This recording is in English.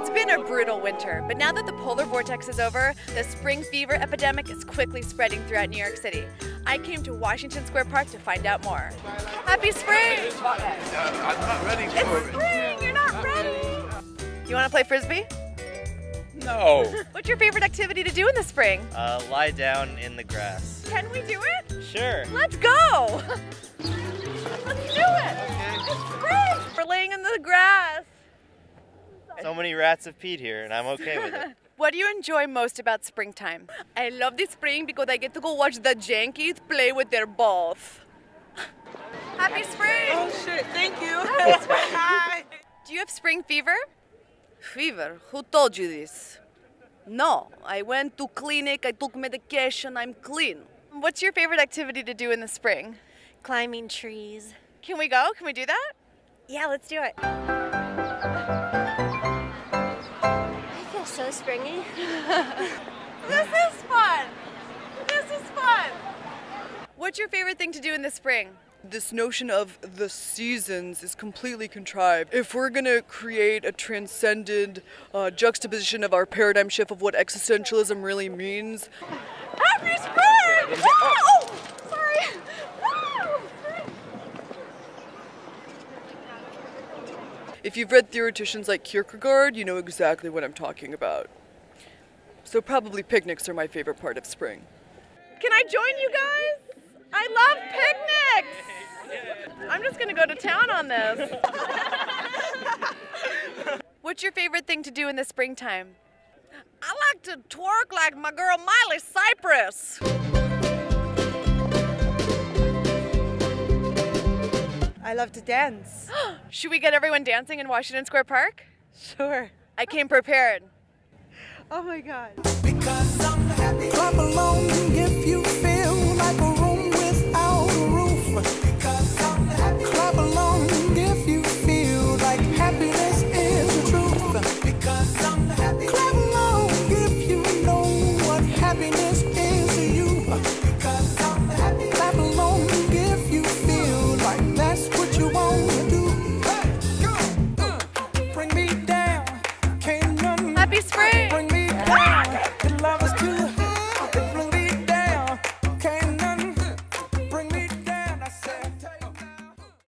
It's been a brutal winter, but now that the polar vortex is over, the spring fever epidemic is quickly spreading throughout New York City. I came to Washington Square Park to find out more. Happy spring! I'm not ready for It's spring! You're not ready! You want to play frisbee? No. What's your favorite activity to do in the spring? Uh, lie down in the grass. Can we do it? Sure. Let's go! Let's do it! It's spring! We're laying in the grass. So many rats have peed here, and I'm okay with it. What do you enjoy most about springtime? I love the spring because I get to go watch the Yankees play with their balls. Happy spring! Oh shit, thank you. Hi. Do you have spring fever? Fever? Who told you this? No, I went to clinic, I took medication, I'm clean. What's your favorite activity to do in the spring? climbing trees. Can we go? Can we do that? Yeah, let's do it. So. This is fun! This is fun! What's your favorite thing to do in the spring? this notion of the seasons is completely contrived. If we're gonna create a transcended uh, juxtaposition of our paradigm shift of what existentialism really means, Happy spring! Oh, sorry. Oh, if you've read theoreticians like Kierkegaard, you know exactly what I'm talking about. So probably picnics are my favorite part of spring. Can I join you guys? I love picnics. I'm just gonna go to town on this. What's your favorite thing to do in the springtime? I like to twerk like my girl Miley Cypress. I love to dance. Should we get everyone dancing in Washington Square Park? Sure. I came prepared. Oh my god.